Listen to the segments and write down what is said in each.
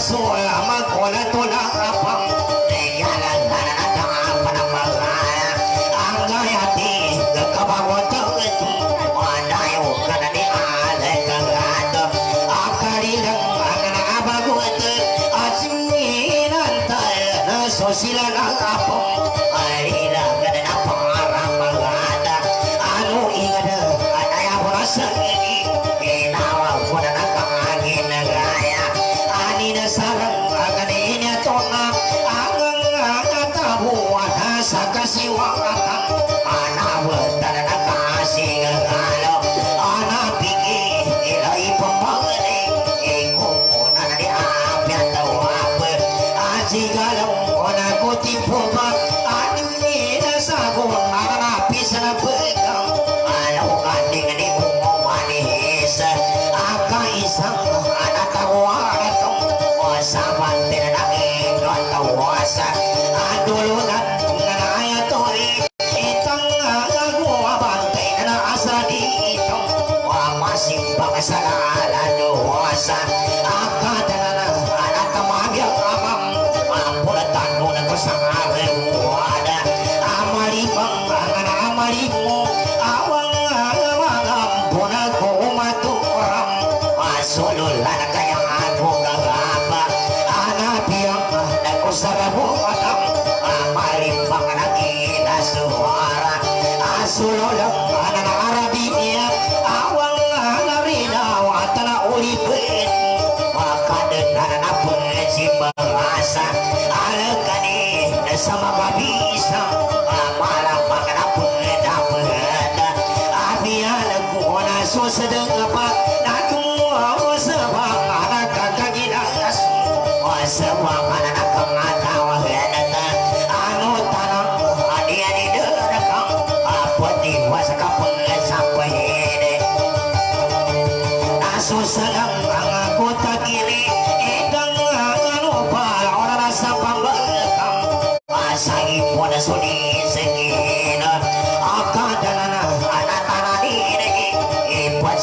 sola, mancola, tola, Krishna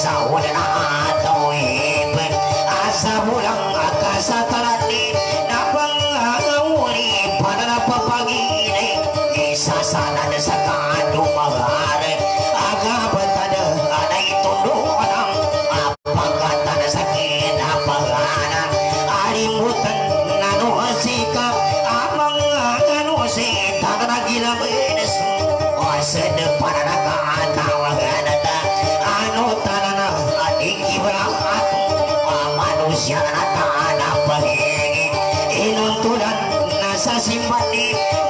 saulang atoibin napang sa Essa simpatia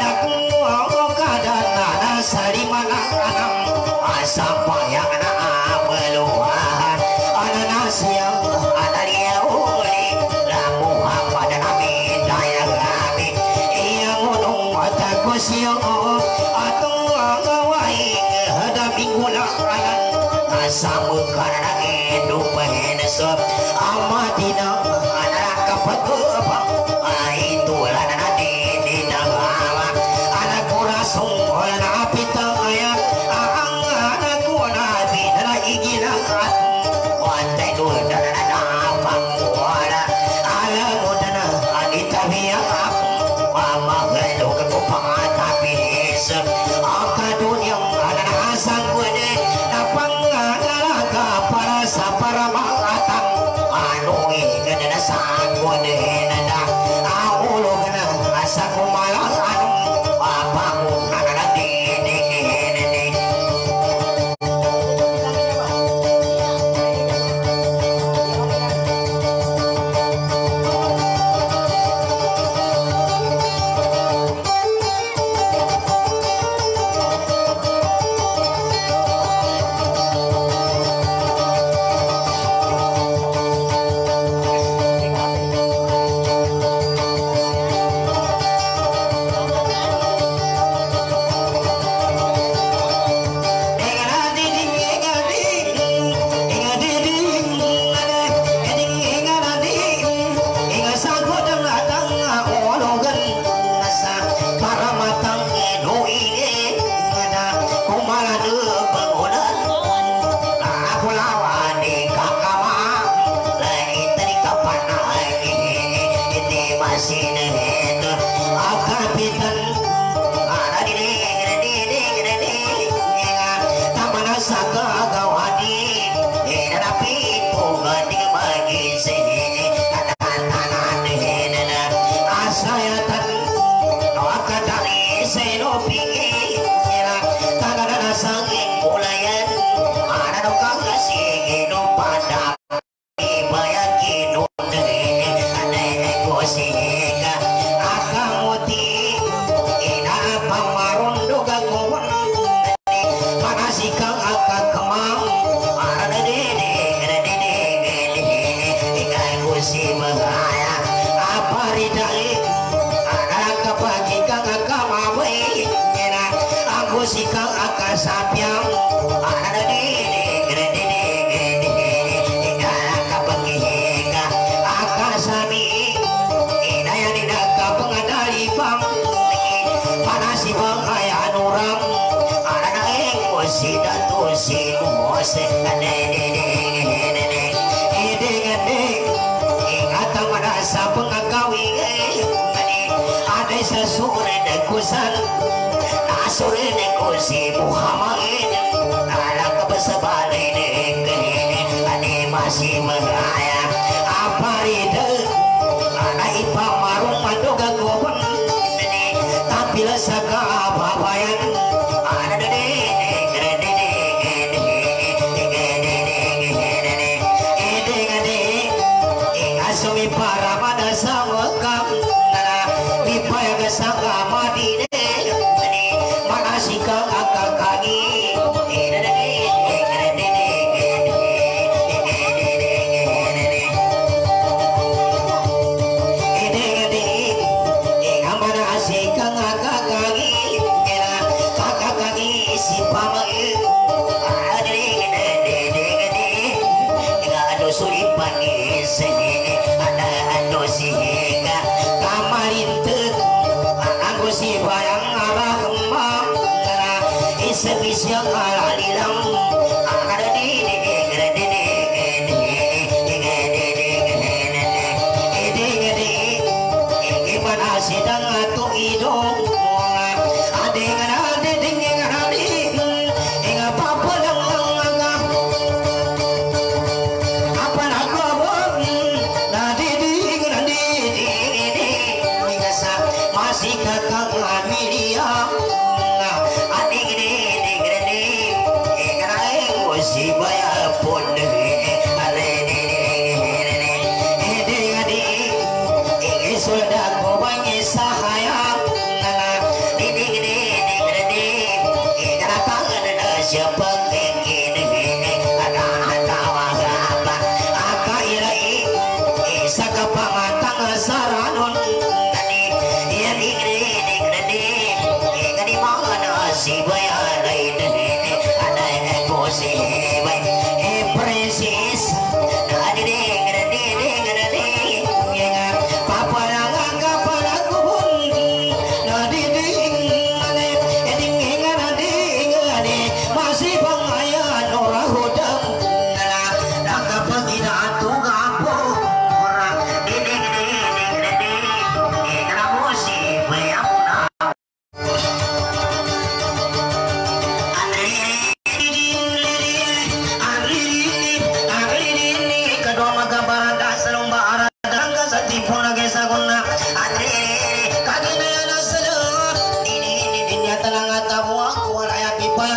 masih mengayak apa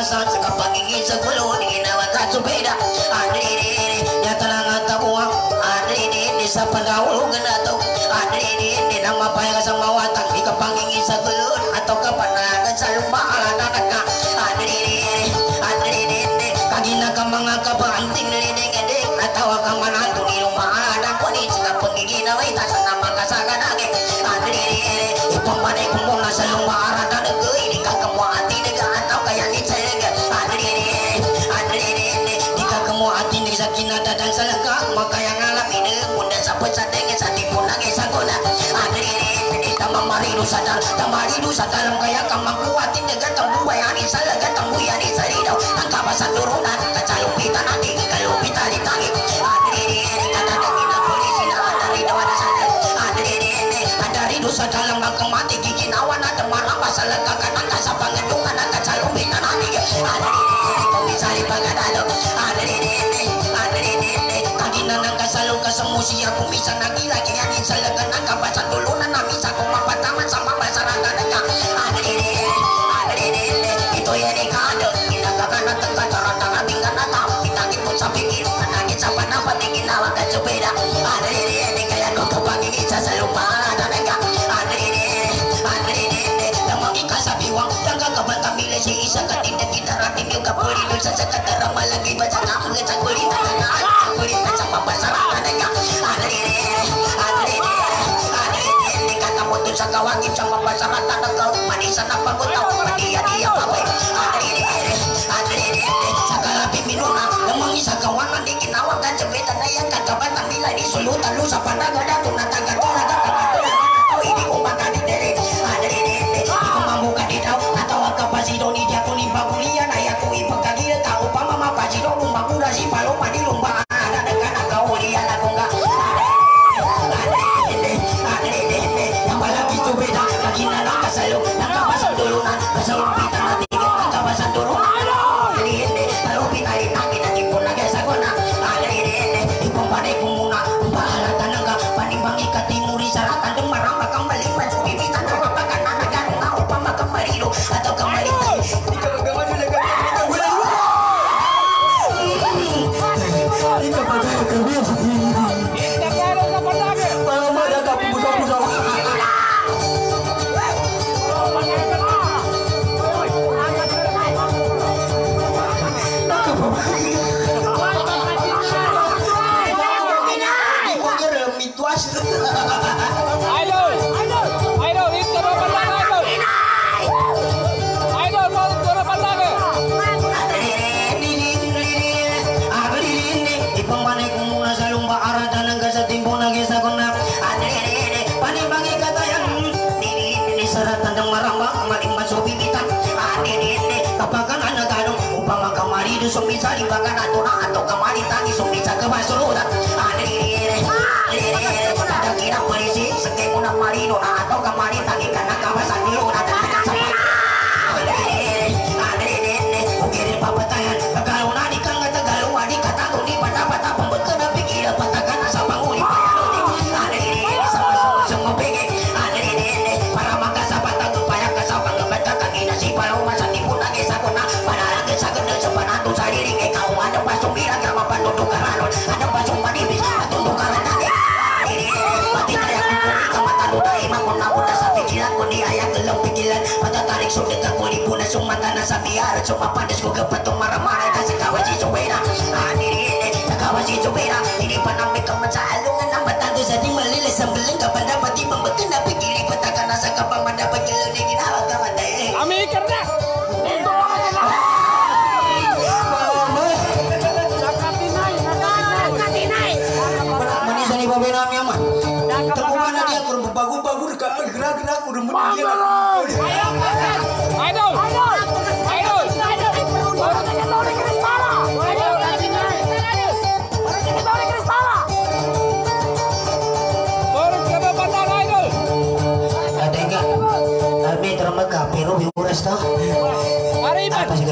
sa saka pagiging sa gulo ginawan sa subida. Ano ini ya talangan tabuang. Ano ini sa panahon maka yang ngalam ini bunda sampai sadenge sati punang esa guna. Akhir ini tambah marimu sadar tambah mari sadar. Kaya kamang kuatin dengan tembu bayani salah dengan tembu sari dau angka pasat turunan luta, lucha, patada, my rumba, rumba, liquid. Na sa biyaran Sumapandas ko kapatong maramara Kasi kawan si Subera Aniri Kawan si Subera Hindi pa namin ka masalungan Ang matando sa di malilis Ang galing ka pa dapat di mamagana Pagili pataka na sa kapang Madapat galang na ginawa ka manday Ami karena. Nakatinay, nakatinay. Manisa ni babe namin yaman Tapukan na dia Kurang gerak-gerak Kurang meninggal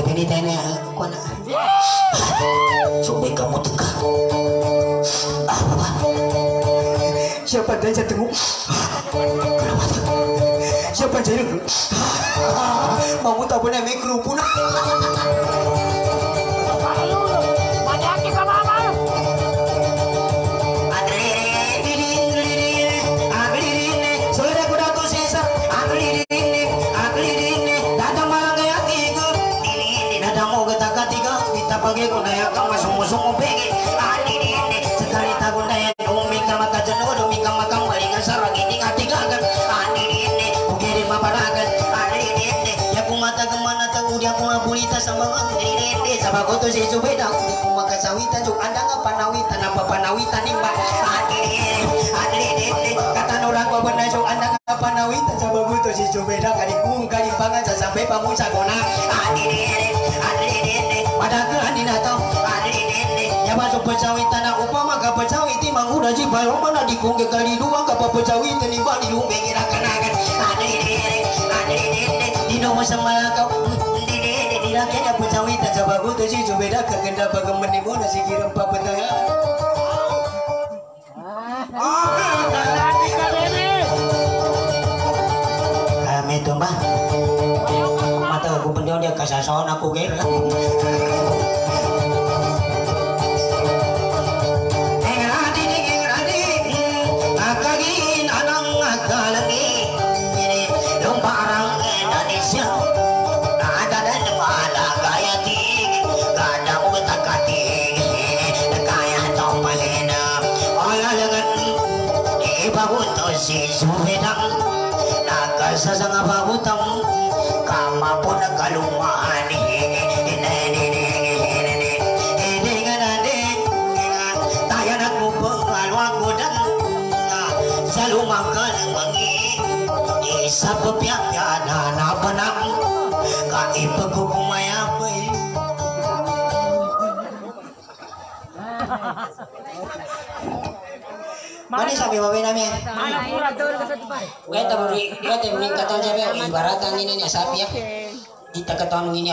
ini tanya aku nak cuba kamu teka ah, Siapa dah jatuh Kenapa Siapa kamu? Ah, mamu tak boleh mikro room pun ako mabulita sa mga Ani di ini Sabi ko to si Zubeda Kung ko makasawitan Yung anda nga panawitan Ang papanawitan Imba Ani di ini Ani di ini Katanuran ko ba na yung anda nga panawitan Sabi ko to si Zubeda Kalikung kalimbangan Sa sampai pamusa ko na Ani di ini Ani di ini Padahal ani na to Ani di ini Ya masuk pecawitan na upama ka pecawiti Manguda si bayo mana di kung kali dua ka pecawitan Imba di lumbe kira kanagan Ani di ini Ani di ini Dino masama kau Di di ini Di laki na pecawitan Sabi ko to si Zubeda Kaganda bagaimana mo na si kirang papataya Lagi kali ini. Kami itu mbah Mata aku pendiam dia kasasawan aku kira Ibabuto si Suhedang Nakasasang ababutang Kama po Sa Mana sabi mabay namin? Mana pura tuh ke satu bar. Kaya katawan sabi, ibaratan ini niya sabi ya. Di taga taon ini